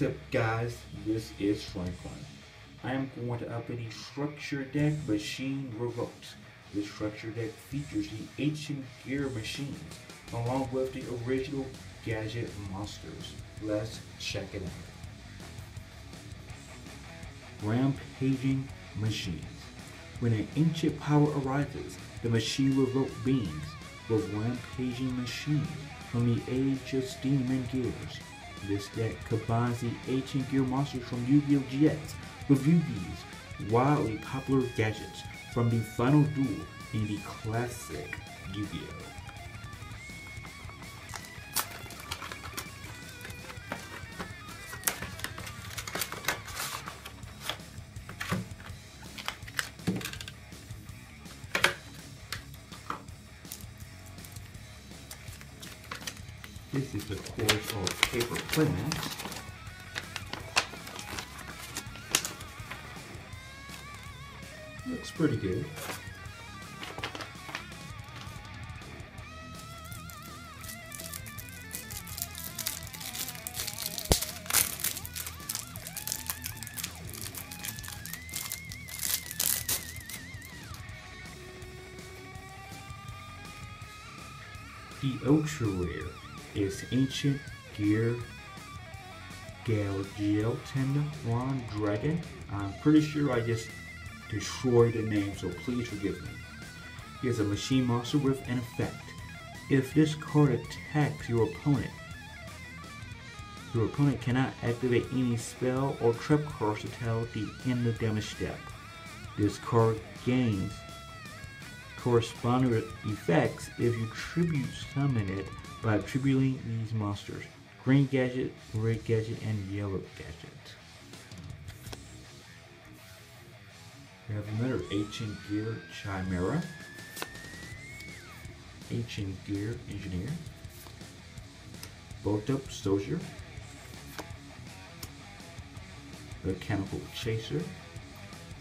What's up guys, this is Franklin. I am going to open the Structure Deck Machine Revolt. This Structure Deck features the ancient gear machines along with the original gadget monsters. Let's check it out. Rampaging Machines. When an ancient power arises, the machine revolt beings with rampaging machines from the age of steam and gears. This deck combines the ancient gear monsters from Yu-Gi-Oh! GX with Yu-Gi-Oh's wildly popular gadgets from the final duel in the classic Yu-Gi-Oh! This is of course all paper plants. Looks pretty good. The rare is Ancient Gear Galgelton Ron Dragon. I'm pretty sure I just destroyed the name, so please forgive me. He is a machine monster with an effect. If this card attacks your opponent, your opponent cannot activate any spell or trap cards until the end of the damage step. This card gains corresponding effects if you tribute summon it by attributing these monsters. Green gadget, red gadget, and yellow gadget. We have another Ancient Gear Chimera. Ancient Gear Engineer. Boot Up Soldier. Mechanical Chaser.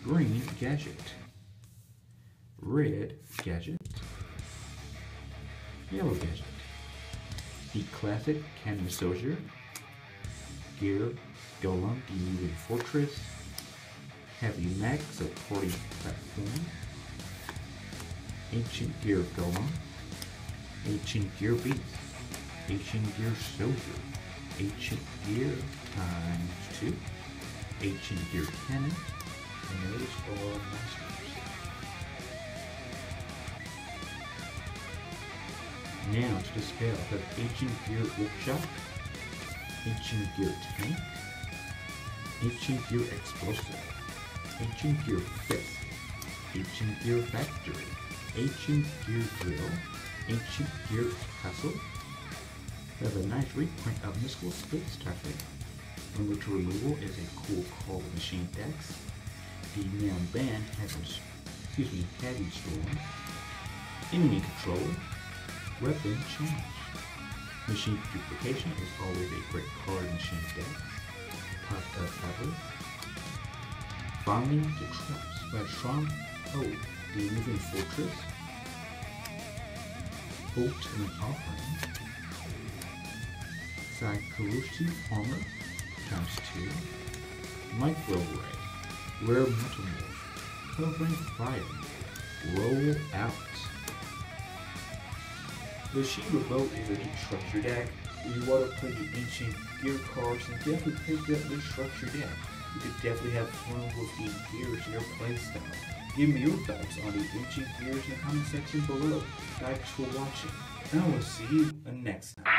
Green Gadget. Red Gadget. Yellow Gadget. The Classic Cannon Soldier. Gear Golem, the Moving Fortress. Heavy Mech supporting platform. Ancient Gear Golem. Ancient Gear Beast. Ancient Gear Soldier. Ancient Gear times 2. Ancient Gear Cannon. And those are monsters. Now to the spell of Ancient Gear Workshop, Ancient Gear Tank, Ancient Gear Explosive, Ancient Gear Fist, Ancient Gear Factory, Ancient Gear Drill, Ancient Gear Castle. We have a nice reprint of Mystical Space Traffic. Number two removal is a cool call machine decks. The neon band has a, excuse me, heavy storm. Enemy control, weapon change. Machine duplication is always a great card in machine decks. Popped up ever. Bombing the traps by Strong Oh, the moving fortress. Bolt and offering. Psychology armor times two. Micro ray. Rare metalmorph. Covering fire. Roll out. The Shiba Boat is a neat structure deck. If you want to play the ancient gear cards, then definitely pick up this structure deck. You could definitely have fun with the gears in your playstyle. Give me your thoughts on the ancient gears in the comment section below. Thanks for watching, and I will see you next time.